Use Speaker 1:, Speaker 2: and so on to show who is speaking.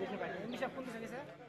Speaker 1: बुझ्नु पाइन्छ इङ्ग्लिसमा कुन छ सर